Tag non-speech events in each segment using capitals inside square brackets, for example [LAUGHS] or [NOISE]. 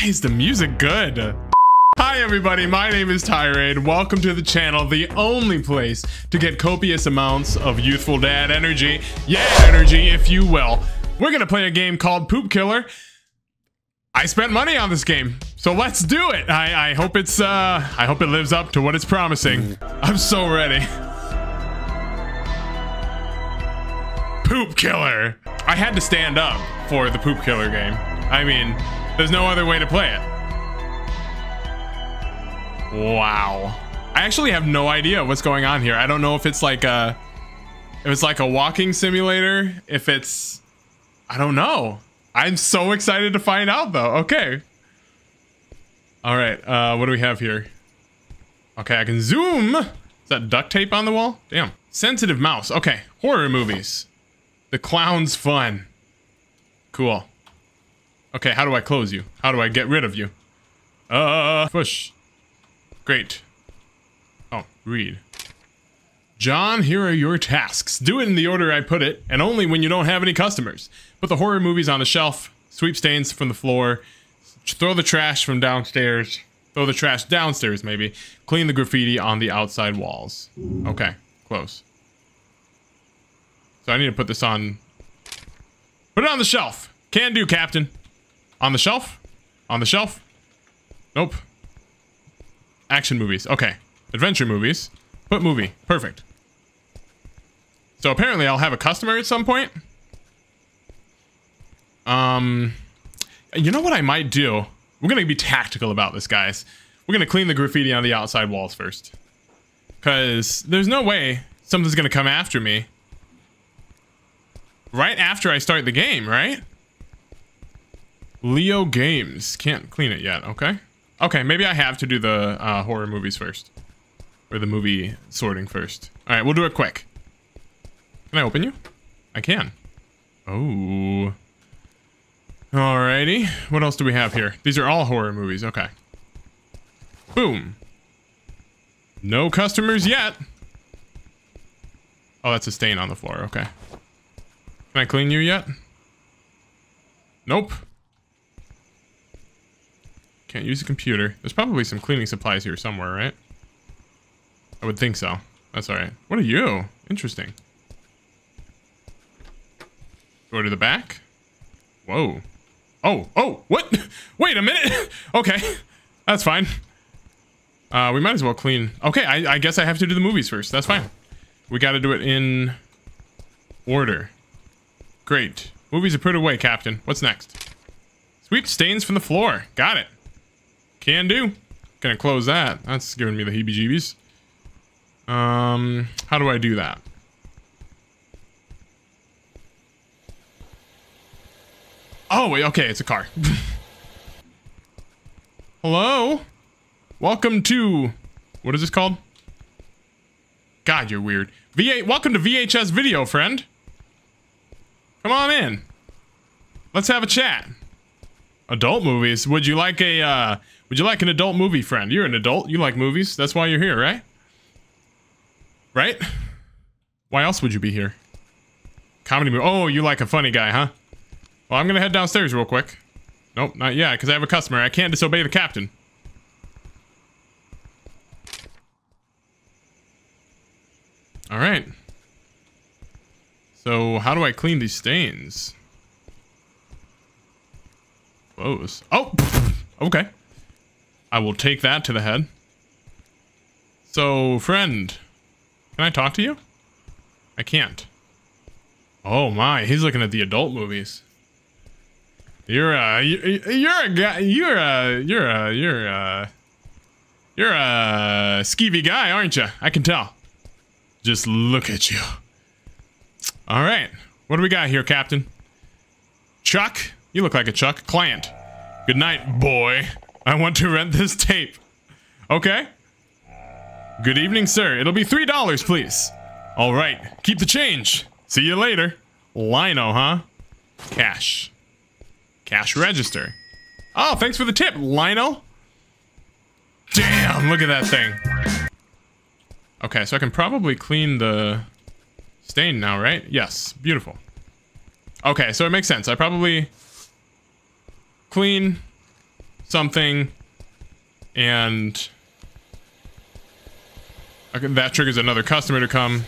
Why is the music good? Hi everybody, my name is Tirade. Welcome to the channel, the only place to get copious amounts of youthful dad energy. Yeah, energy, if you will. We're gonna play a game called Poop Killer. I spent money on this game, so let's do it. I, I hope it's uh I hope it lives up to what it's promising. I'm so ready. Poop Killer. I had to stand up for the Poop Killer game. I mean, there's no other way to play it. Wow. I actually have no idea what's going on here. I don't know if it's like a if it's like a walking simulator, if it's I don't know. I'm so excited to find out though. Okay. All right. Uh what do we have here? Okay, I can zoom. Is that duct tape on the wall? Damn. Sensitive mouse. Okay. Horror movies. The clown's fun. Cool. Okay, how do I close you? How do I get rid of you? Uh, push. Great. Oh, read. John, here are your tasks. Do it in the order I put it, and only when you don't have any customers. Put the horror movies on the shelf, sweep stains from the floor, throw the trash from downstairs, throw the trash downstairs maybe, clean the graffiti on the outside walls. Okay, close. So I need to put this on... Put it on the shelf. Can do, Captain. On the shelf? On the shelf? Nope. Action movies. Okay. Adventure movies. Put movie. Perfect. So apparently I'll have a customer at some point. Um, you know what I might do? We're going to be tactical about this, guys. We're going to clean the graffiti on the outside walls first. Because there's no way something's going to come after me. Right after I start the game, right? Leo Games. Can't clean it yet, okay? Okay, maybe I have to do the uh, horror movies first. Or the movie sorting first. Alright, we'll do it quick. Can I open you? I can. Oh. Alrighty. What else do we have here? These are all horror movies. Okay. Boom. No customers yet. Oh, that's a stain on the floor. Okay. Can I clean you yet? Nope. Can't use a computer. There's probably some cleaning supplies here somewhere, right? I would think so. That's alright. What are you? Interesting. Go to the back. Whoa. Oh, oh, what? [LAUGHS] Wait a minute. [LAUGHS] okay. That's fine. Uh, we might as well clean. Okay, I, I guess I have to do the movies first. That's fine. We got to do it in order. Great. Movies are put away, Captain. What's next? Sweep stains from the floor. Got it. Can do. Gonna close that. That's giving me the heebie-jeebies. Um, how do I do that? Oh, wait, okay, it's a car. [LAUGHS] Hello? Welcome to... What is this called? God, you're weird. V8, welcome to VHS Video, friend. Come on in. Let's have a chat. Adult movies? Would you like a, uh... Would you like an adult movie, friend? You're an adult. You like movies. That's why you're here, right? Right? Why else would you be here? Comedy movie. Oh, you like a funny guy, huh? Well, I'm gonna head downstairs real quick. Nope, not yet, because I have a customer. I can't disobey the captain. Alright. So, how do I clean these stains? Close. Oh! [LAUGHS] Okay. I will take that to the head. So, friend, can I talk to you? I can't. Oh my, he's looking at the adult movies. You're a, you're a guy, you're a, you're a, you're a, you're a skeevy guy, aren't you? I can tell. Just look at you. All right, what do we got here, Captain? Chuck, you look like a Chuck. Client. Good night, boy. I want to rent this tape. Okay. Good evening, sir. It'll be $3, please. All right. Keep the change. See you later. Lino, huh? Cash. Cash register. Oh, thanks for the tip, Lino. Damn, look at that thing. Okay, so I can probably clean the stain now, right? Yes, beautiful. Okay, so it makes sense. I probably clean, something, and okay, that triggers another customer to come.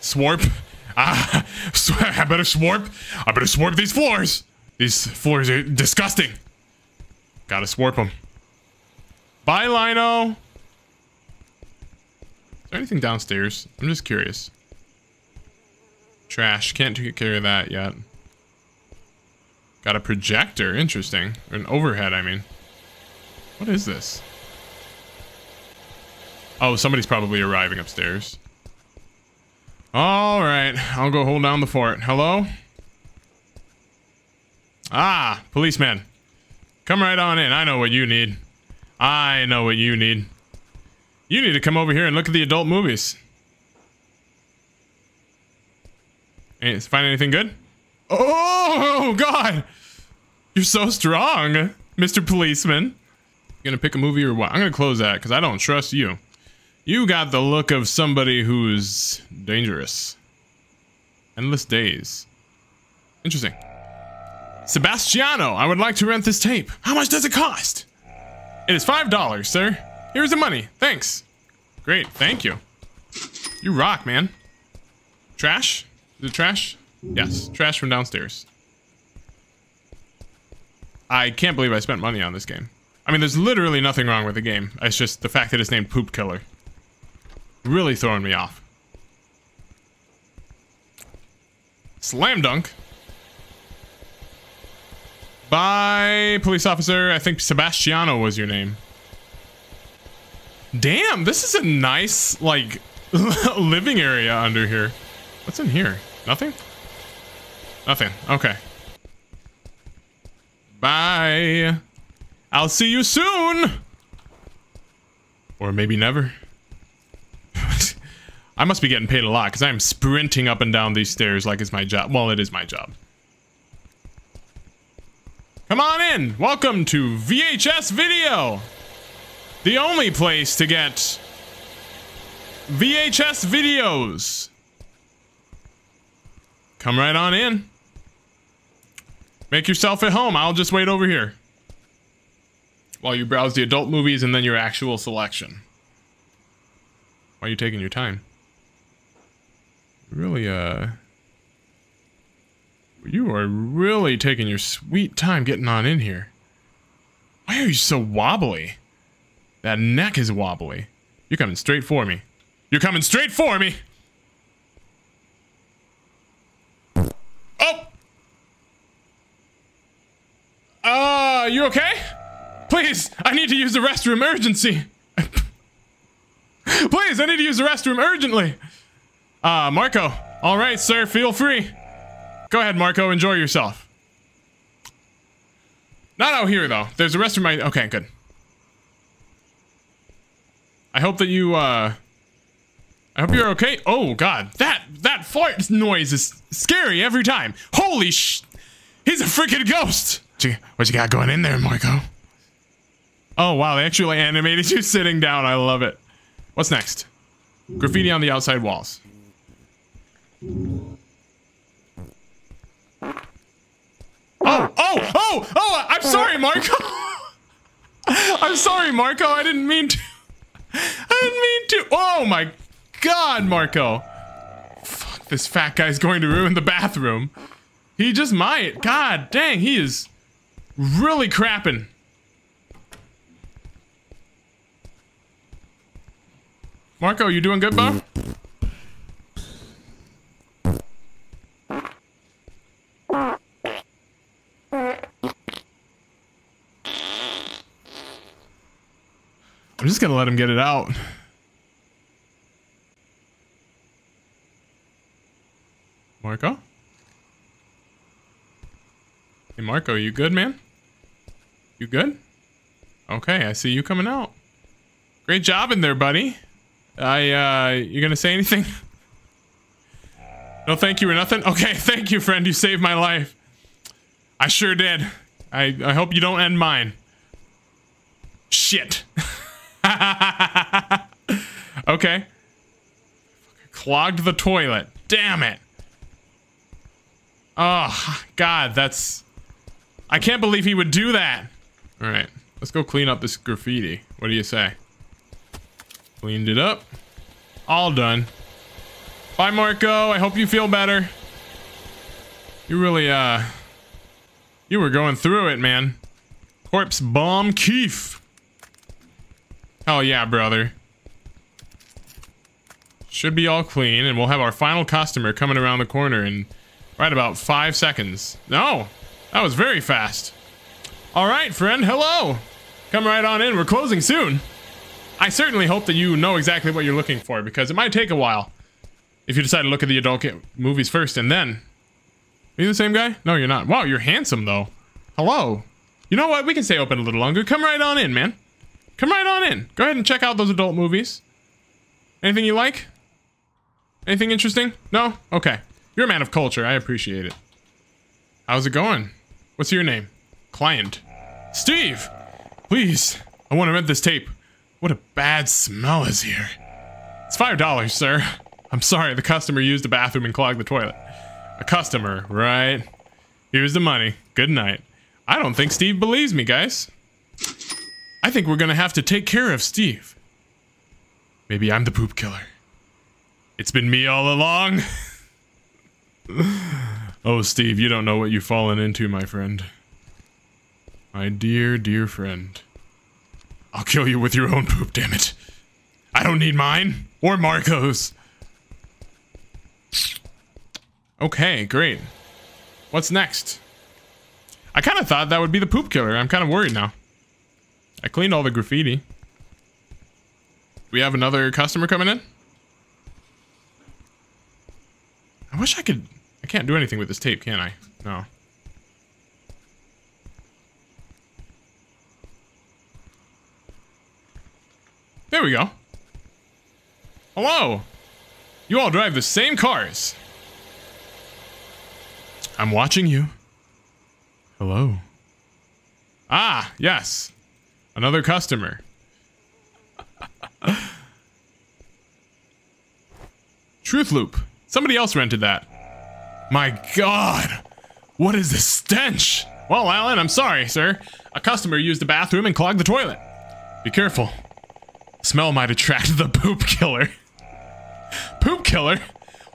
Swarp. [LAUGHS] Ah, I better swarp. I better swarp these floors. These floors are disgusting. Gotta swarp them. Bye, Lino. Is there anything downstairs? I'm just curious. Trash. Can't take care of that yet. Got a projector. Interesting. An overhead, I mean. What is this? Oh, somebody's probably arriving upstairs. All right. I'll go hold down the fort. Hello? Ah, policeman. Come right on in. I know what you need. I know what you need. You need to come over here and look at the adult movies. Find anything good? Oh, [LAUGHS] God! You're so strong, Mr. Policeman. You gonna pick a movie or what? I'm gonna close that because I don't trust you. You got the look of somebody who's dangerous. Endless days. Interesting. Sebastiano, I would like to rent this tape. How much does it cost? It is $5, sir. Here's the money. Thanks. Great, thank you. You rock, man. Trash? Is it trash? Yes, trash from downstairs. I can't believe I spent money on this game. I mean, there's literally nothing wrong with the game. It's just the fact that it's named Poop Killer. Really throwing me off. Slam dunk. Bye, police officer. I think Sebastiano was your name. Damn, this is a nice, like, [LAUGHS] living area under here. What's in here? Nothing? Nothing. Okay. Bye. I'll see you soon. Or maybe never. [LAUGHS] I must be getting paid a lot because I'm sprinting up and down these stairs like it's my job. Well, it is my job. Come on in. Welcome to VHS Video. The only place to get VHS videos. Come right on in. Make yourself at home. I'll just wait over here. While you browse the adult movies and then your actual selection. Why are you taking your time? Really, uh... You are really taking your sweet time getting on in here. Why are you so wobbly? That neck is wobbly. You're coming straight for me. You're coming straight for me! Oh! Uh, you okay? Please, I need to use the restroom urgency. [LAUGHS] Please, I need to use the restroom urgently. Uh, Marco. All right, sir, feel free. Go ahead, Marco. Enjoy yourself. Not out here, though. There's a restroom. My okay, good. I hope that you, uh... I hope you're okay. Oh, God. That, that fart noise is scary every time. Holy sh... He's a freaking ghost! What you, what you got going in there, Marco? Oh, wow. They actually animated you sitting down. I love it. What's next? Graffiti on the outside walls. Oh, oh, oh, oh, I'm sorry, Marco. [LAUGHS] I'm sorry, Marco. I didn't mean to. I didn't mean to. Oh my god, Marco. Fuck, this fat guy's going to ruin the bathroom. He just might. God dang, he is really crapping. Marco, you doing good, bro? I'm just gonna let him get it out. Marco? Hey Marco, you good, man? You good? Okay, I see you coming out. Great job in there, buddy. I, uh, you gonna say anything? no thank you or nothing? Okay, [LAUGHS] thank you, friend. You saved my life. I sure did. I, I hope you don't end mine. Shit. [LAUGHS] okay. Clogged the toilet. Damn it. Oh, God, that's... I can't believe he would do that. All right, let's go clean up this graffiti. What do you say? Cleaned it up. All done. Bye, Marco. I hope you feel better. You really, uh, you were going through it, man. Corpse bomb Keef. Hell yeah, brother. Should be all clean, and we'll have our final customer coming around the corner in right about five seconds. No, that was very fast. All right, friend, hello. Come right on in, we're closing soon. I certainly hope that you know exactly what you're looking for, because it might take a while. If you decide to look at the adult movies first and then. Are you the same guy? No, you're not. Wow, you're handsome, though. Hello. You know what? We can stay open a little longer. Come right on in, man. Come right on in. Go ahead and check out those adult movies. Anything you like? Anything interesting? No? Okay. You're a man of culture. I appreciate it. How's it going? What's your name? Client. Steve! Please. I want to rent this tape. What a bad smell is here. It's five dollars, sir. I'm sorry, the customer used the bathroom and clogged the toilet. A customer, right? Here's the money. Good night. I don't think Steve believes me, guys. I think we're gonna have to take care of Steve. Maybe I'm the poop killer. It's been me all along. [LAUGHS] oh, Steve, you don't know what you've fallen into, my friend. My dear, dear friend. I'll kill you with your own poop, damn it. I don't need mine. Or Marco's. Okay, great. What's next? I kind of thought that would be the poop killer. I'm kind of worried now. I cleaned all the graffiti. We have another customer coming in? I wish I could... I can't do anything with this tape, can I? No. There we go. Hello. You all drive the same cars. I'm watching you. Hello. Ah, yes. Another customer. Truth Loop. Somebody else rented that. My god. What is this stench? Well, Alan, I'm sorry, sir. A customer used the bathroom and clogged the toilet. Be careful. Smell might attract the poop killer. poop killer?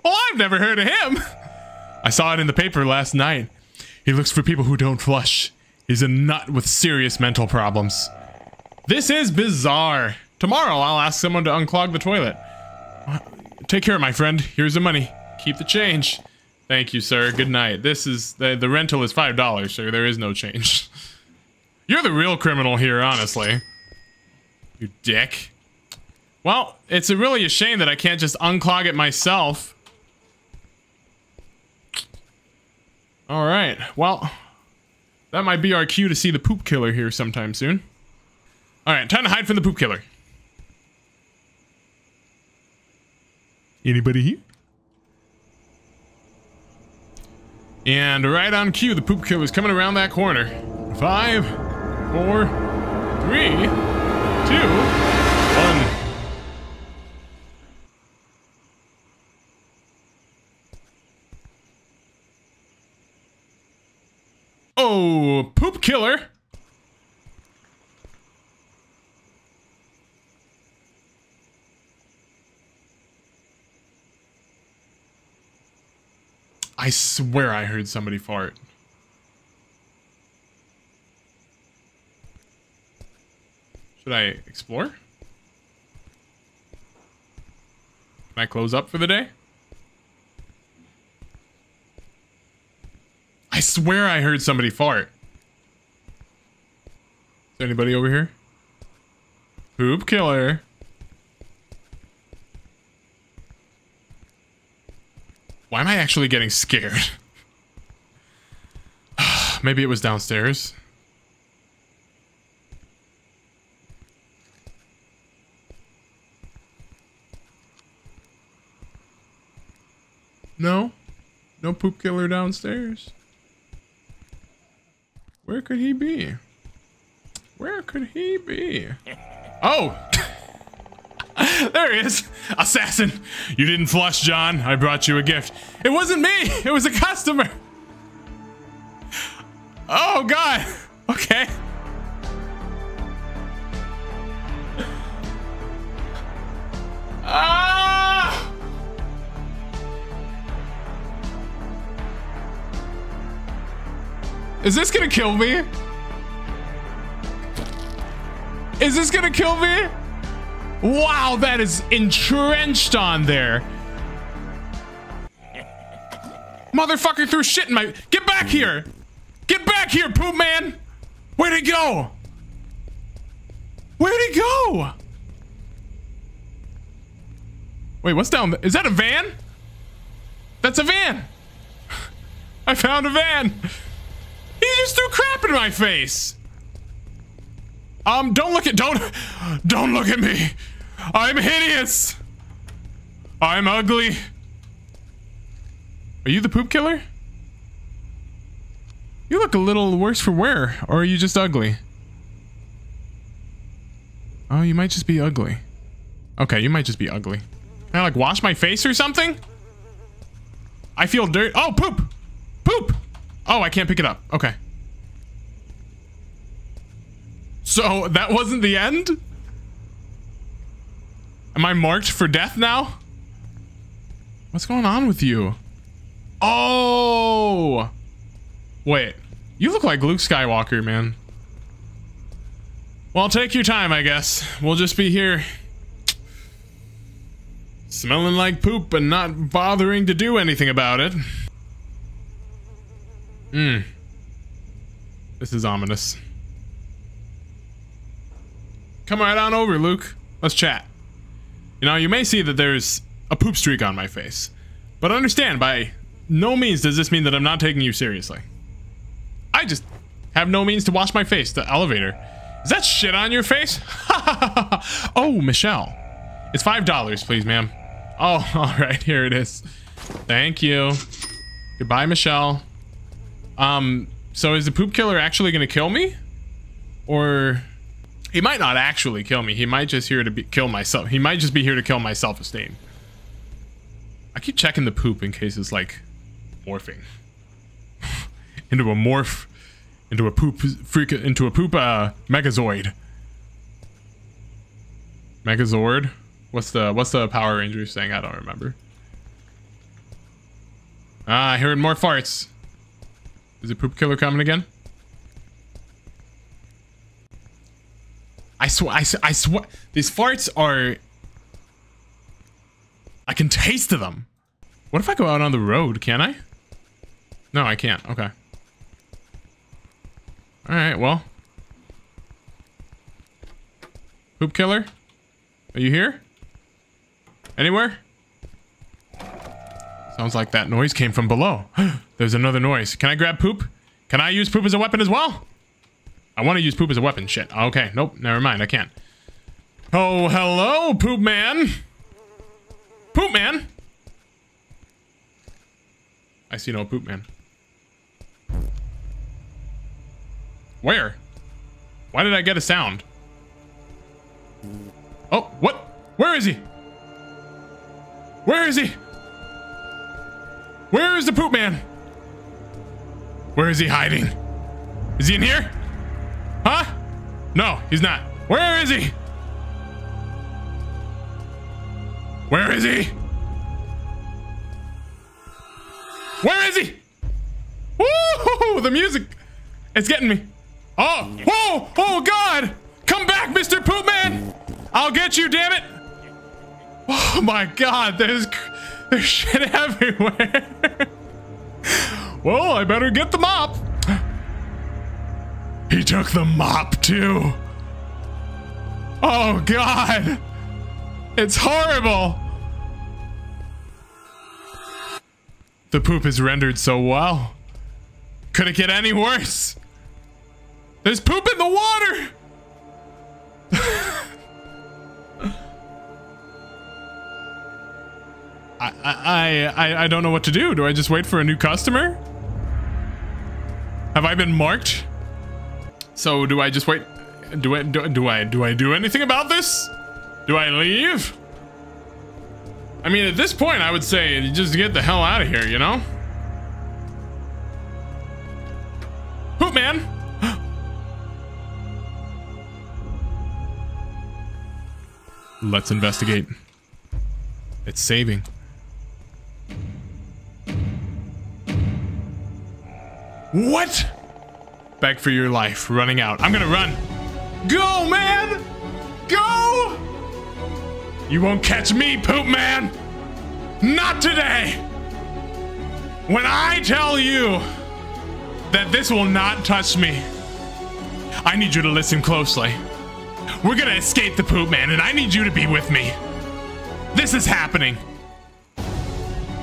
Well, I've never heard of him. I saw it in the paper last night. He looks for people who don't flush. He's a nut with serious mental problems. This is bizarre. Tomorrow I'll ask someone to unclog the toilet. Uh, take care, my friend. Here's the money. Keep the change. Thank you, sir. Good night. This is the the rental is five dollars, sir. There is no change. [LAUGHS] You're the real criminal here, honestly. You dick. Well, it's a really a shame that I can't just unclog it myself. All right. Well, that might be our cue to see the poop killer here sometime soon. All right, time to hide from the poop killer. Anybody here? And right on cue, the poop killer is coming around that corner. Five, four, three, two, Oh, poop killer. I swear I heard somebody fart. Should I explore? Can I close up for the day? Swear I heard somebody fart. Is anybody over here? Poop killer. Why am I actually getting scared? [SIGHS] Maybe it was downstairs. No? No poop killer downstairs? Where could he be? Where could he be? [LAUGHS] Oh! [LAUGHS] there he is! Assassin! You didn't flush, John. I brought you a gift. It wasn't me! It was a customer! Oh, God! [LAUGHS] Okay. Is this gonna kill me? Is this gonna kill me? Wow, that is entrenched on there. Motherfucker threw shit in my. Get back here! Get back here, poop man! Where'd he go? Where'd he go? Wait, what's down there? Is that a van? That's a van! [SIGHS] I found a van! He just threw crap in my face! Um, don't look at- don't- don't look at me! I'm hideous! I'm ugly! Are you the poop killer? You look a little worse for wear, or are you just ugly? Oh, you might just be ugly. Okay, you might just be ugly. Can I like wash my face or something? I feel dirt. Oh, poop! Poop! Oh, I can't pick it up. Okay. So that wasn't the end? Am I marked for death now? What's going on with you? Oh! Wait. You look like Luke Skywalker, man. Well, take your time, I guess. We'll just be here. Smelling like poop and not bothering to do anything about it. Hmm. This is ominous. Come right on over, Luke. Let's chat. You know, you may see that there's a poop streak on my face. But understand, by no means does this mean that I'm not taking you seriously. I just have no means to wash my face. The elevator. Is that shit on your face? [LAUGHS] oh, Michelle. It's $5, please, ma'am. Oh, [LAUGHS] all right. Here it is. Thank you. Goodbye, Michelle. Um, so is the poop killer actually going to kill me? Or he might not actually kill me. He might just here to be, kill myself. He might just be here to kill my self-esteem. I keep checking the poop in case it's like morphing [LAUGHS] into a morph, into a poop freak, into a poop uh, Megazoid. Megazord. What's the what's the Power Rangers thing? I don't remember. Ah, I heard more farts. Is the poop killer coming again? I swear, I, I swear, these farts are. I can taste them. What if I go out on the road? Can I? No, I can't. Okay. All right. Well. Poop killer, are you here? Anywhere? Sounds like that noise came from below. [GASPS] There's another noise. Can I grab poop? Can I use poop as a weapon as well? I want to use poop as a weapon. Shit. Okay. Nope. Never mind. I can't. Oh, hello, poop man. Poop man. I see no poop man. Where? Why did I get a sound? Oh, what? Where is he? Where is he? Where is the poop man? Where is he hiding? Is he in here? No, he's not. Where is he? Where is he? Where is he? Woo! The music. It's getting me. Oh, whoa! Oh, God! Come back, Mr. Poopman! I'll get you, damn it! Oh my God, there's there's shit [LAUGHS] everywhere. well, I better get the mop. He took the mop too. Oh God, it's horrible. The poop is rendered so well. Could it get any worse? There's poop in the water! [LAUGHS] I, I, I, I don't know what to do. Do I just wait for a new customer? Have I been marked? So do I just wait? Do I do, do I do I do anything about this? Do I leave? I mean, at this point, I would say just get the hell out of here, you know? Poop man! [GASPS] Let's investigate. It's saving. What? For your life. Running out. I'm gonna run. Go, man! Go! You won't catch me, poop man! Not today! When I tell you that this will not touch me, I need you to listen closely. We're gonna escape the poop man, and I need you to be with me. This is happening.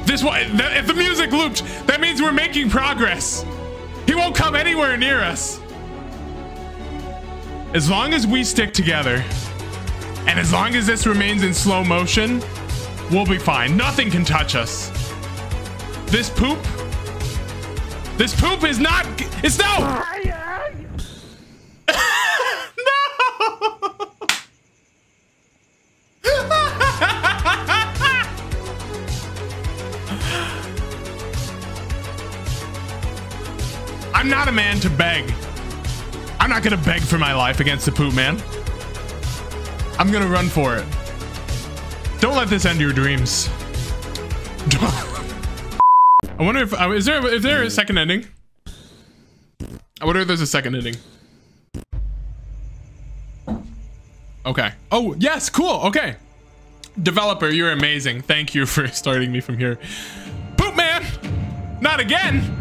This one, if the music looped, that means we're making progress. He won't come anywhere near us. As long as we stick together, and as long as this remains in slow motion, we'll be fine. Nothing can touch us. This poop, this poop is not, it's no. I'm not a man to beg. I'm not gonna beg for my life against the poop man. I'm gonna run for it. Don't let this end your dreams. [LAUGHS] I wonder if uh, is there is there a second ending? I wonder if there's a second ending. Okay. Oh yes, cool. Okay. Developer, you're amazing. Thank you for [LAUGHS] starting me from here. Poop man, not again.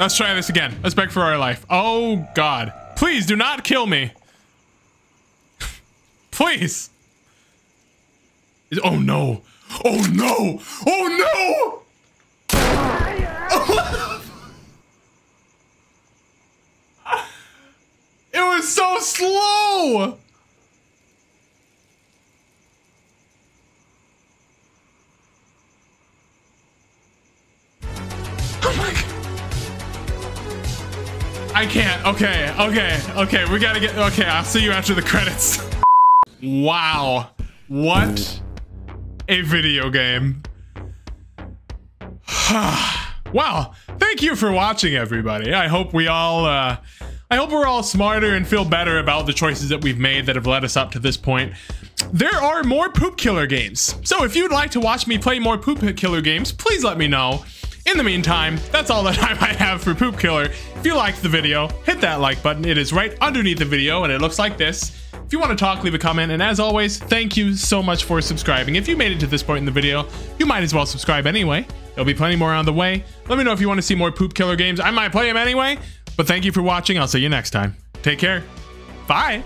Let's try this again. Let's beg for our life. Oh, God. Please do not kill me. [LAUGHS] Please. Oh, no. Oh, no. Oh, no. [LAUGHS] it was so slow. I can't. Okay, okay, okay. We gotta get. Okay, I'll see you after the credits. [LAUGHS] wow. What a video game. [SIGHS] wow. Thank you for watching, everybody. I hope we all. Uh, I hope we're all smarter and feel better about the choices that we've made that have led us up to this point. There are more Poop Killer games. So if you'd like to watch me play more Poop Killer games, please let me know. In the meantime, that's all the time [LAUGHS] I have for Poop Killer. If you liked the video, hit that like button. It is right underneath the video and it looks like this. If you want to talk, leave a comment. And as always, thank you so much for subscribing. If you made it to this point in the video, you might as well subscribe anyway. There'll be plenty more on the way. Let me know if you want to see more Poop Killer games. I might play them anyway. But thank you for watching. I'll see you next time. Take care. Bye.